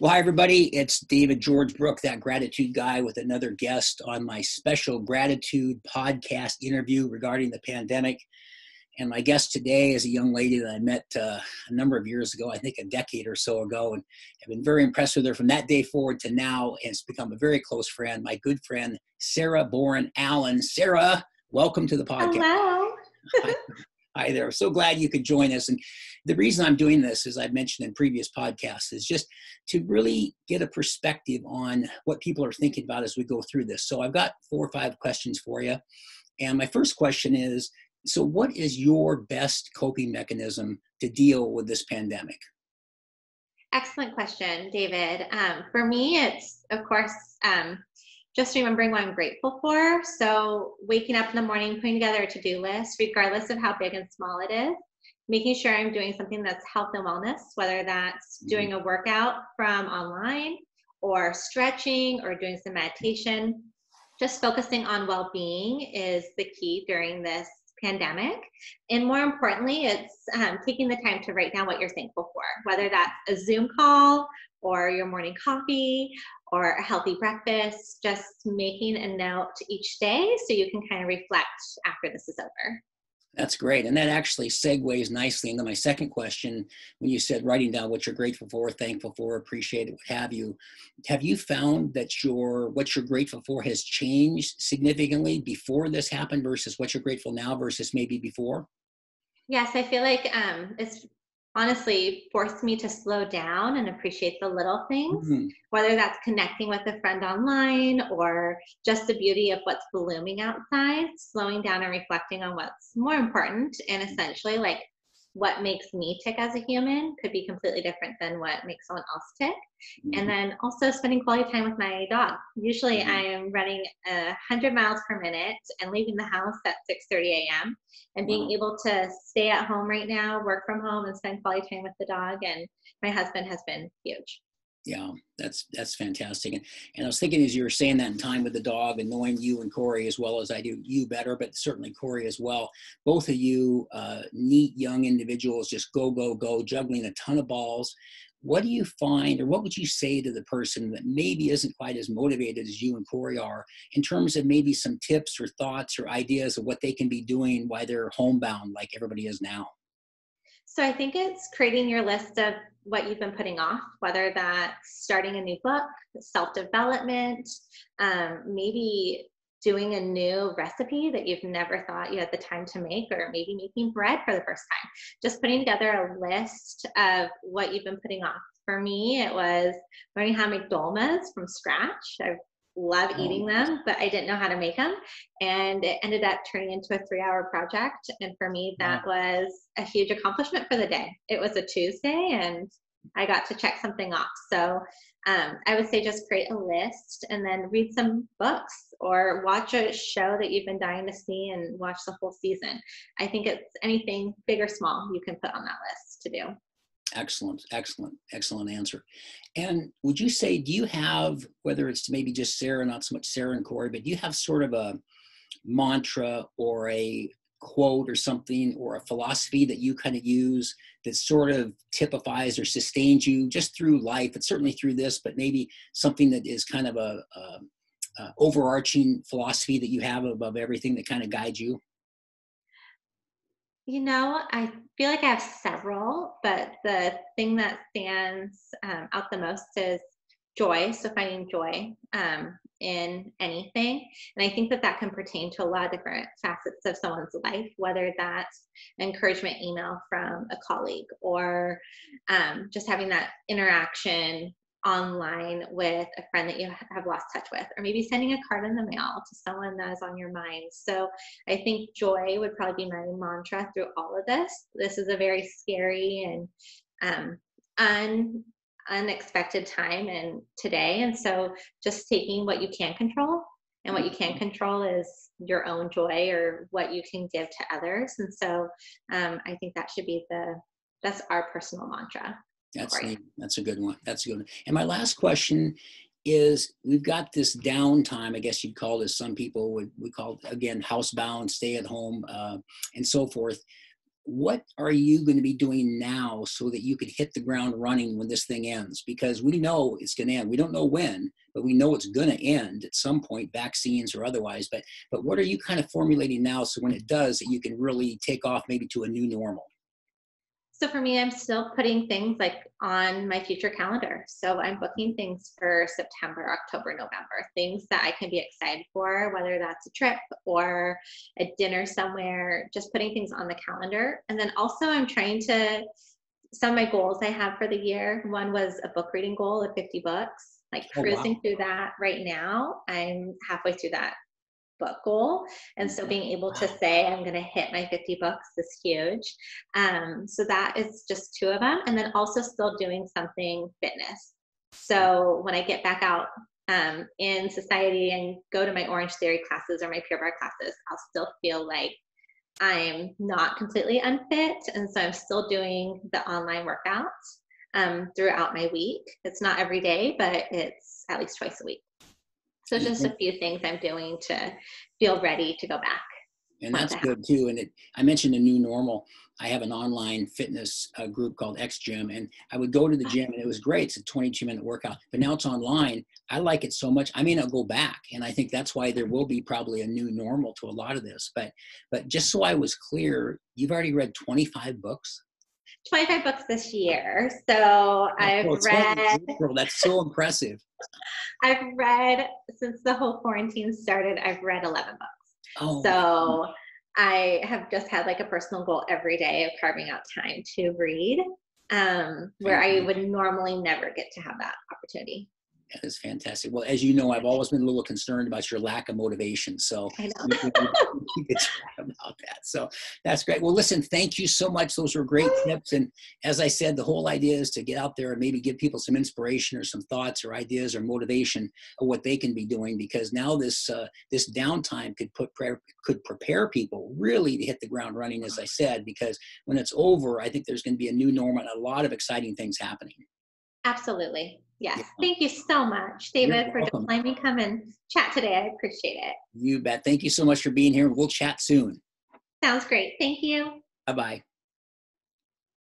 Well, hi, everybody. It's David George Brooke, that gratitude guy, with another guest on my special gratitude podcast interview regarding the pandemic. And my guest today is a young lady that I met uh, a number of years ago, I think a decade or so ago, and have been very impressed with her from that day forward to now. And it's become a very close friend, my good friend, Sara Boren Allen. Sara, welcome to the podcast. Hello. Hi, there. So glad you could join us. And the reason I'm doing this, as I've mentioned in previous podcasts, is just to really get a perspective on what people are thinking about as we go through this. So I've got four or five questions for you. And my first question is so, what is your best coping mechanism to deal with this pandemic? Excellent question, David. Um, for me, it's of course um, just remembering what I'm grateful for. So, waking up in the morning, putting together a to do list, regardless of how big and small it is, making sure I'm doing something that's health and wellness, whether that's mm-hmm. doing a workout from online or stretching or doing some meditation. Just focusing on well being is the key during this pandemic. And more importantly, it's um, taking the time to write down what you're thankful for, whether that's a Zoom call or your morning coffee or a healthy breakfast, just making a note each day so you can kind of reflect after this is over. That's great. And that actually segues nicely into my second question when you said writing down what you're grateful for, thankful for, appreciated, what have you. Have you found that your what you're grateful for has changed significantly before this happened versus what you're grateful now versus maybe before? Yes, I feel like um, it's honestly forced me to slow down and appreciate the little things, mm-hmm. whether that's connecting with a friend online or just the beauty of what's blooming outside, slowing down and reflecting on what's more important and essentially like what makes me tick as a human could be completely different than what makes someone else tick. Mm-hmm. And then also spending quality time with my dog. Usually mm-hmm. I am running a hundred miles per minute and leaving the house at 6:30 a.m. and being wow. able to stay at home right now, work from home and spend quality time with the dog and my husband has been huge yeah that's that's fantastic. And, and i was thinking as you were saying that in time with the dog and knowing you and corey as well as i do you better but certainly corey as well. Both of you uh, neat young individuals just go go go juggling a ton of balls. What do you find or what would you say to the person that maybe isn't quite as motivated as you and corey are in terms of maybe some tips or thoughts or ideas of what they can be doing while they're homebound like everybody is now so I think it's creating your list of what you've been putting off, whether that's starting a new book, self development, um, maybe doing a new recipe that you've never thought you had the time to make, or maybe making bread for the first time. Just putting together a list of what you've been putting off. For me, it was learning how to make dolmas from scratch. I've love oh, eating them, but I didn't know how to make them. And it ended up turning into a three hour project. And for me, that was a huge accomplishment for the day. It was a Tuesday and I got to check something off. So um, I would say just create a list and then read some books or watch a show that you've been dying to see and watch the whole season. I think it's anything big or small you can put on that list to do. Excellent, excellent, excellent answer. And would you say, do you have, whether it's maybe just Sara, not so much Sara and Corey, but do you have sort of a mantra or a quote or something or a philosophy that you kind of use that sort of typifies or sustains you just through life, but certainly through this, but maybe something that is kind of a, a, a overarching philosophy that you have above everything that kind of guides you? You know, I feel like I have several, but the thing that stands um, out the most is joy. So finding joy um, in anything. And I think that that can pertain to a lot of different facets of someone's life, whether that's encouragement email from a colleague or um, just having that interaction online with a friend that you have lost touch with, or maybe sending a card in the mail to someone that is on your mind. So I think joy would probably be my mantra through all of this. This is a very scary and um, un, unexpected time and today. And so just taking what you can control and what you can't control is your own joy or what you can give to others. And so um, I think that should be the that's our personal mantra. That's a, that's a good one. That's a good one. And my last question is we've got this downtime, I guess you'd call this, some people would, we call it, again, housebound, stay at home, uh, and so forth. what are you going to be doing now so that you could hit the ground running when this thing ends? Because we know it's going to end. We don't know when, but we know it's going to end at some point, vaccines or otherwise. But but what are you kind of formulating now so when it does, that you can really take off maybe to a new normal? So for me, I'm still putting things like on my future calendar. So I'm booking things for September, October, November, things that I can be excited for, whether that's a trip or a dinner somewhere, just putting things on the calendar. And then also, I'm trying to, some of my goals I have for the year, one was a book reading goal of 50 books, like oh, cruising wow. through that right now. I'm halfway through that book goal. And so being able to say, I'm going to hit my 50 books is huge. Um, so that is just two of them. And then also still doing something fitness. So when I get back out um, in society and go to my Orange Theory classes or my Pure Barre classes, I'll still feel like I'm not completely unfit. And so I'm still doing the online workouts um, throughout my week. It's not every day, but it's at least twice a week. So just a few things I'm doing to feel ready to go back. And that's good too. And it, I mentioned a new normal. I have an online fitness uh, group called X Gym, and I would go to the gym, and it was great. It's a 22 minute workout, but now it's online. I like it so much. I may not go back, and I think that's why there will be probably a new normal to a lot of this. But, but just so I was clear, you've already read 25 books. 25 books this year. So oh, I've read. That's so impressive. I've read since the whole quarantine started. I've read 11 books. Oh. So I have just had like a personal goal every day of carving out time to read, um, where I would normally never get to have that opportunity. That is fantastic. Well, as you know, I've always been a little concerned about your lack of motivation. So I know. about that. So that's great. Well, listen, thank you so much. Those were great tips. And as I said, the whole idea is to get out there and maybe give people some inspiration or some thoughts or ideas or motivation of what they can be doing because now this uh, this downtime could put could prepare people really to hit the ground running, as I said, because when it's over, I think there's going to be a new norm and a lot of exciting things happening. Absolutely. Yes. Yeah. Thank you so much, David, for letting me come and chat today. I appreciate it. You bet. Thank you so much for being here. We'll chat soon. Sounds great. Thank you. Bye bye.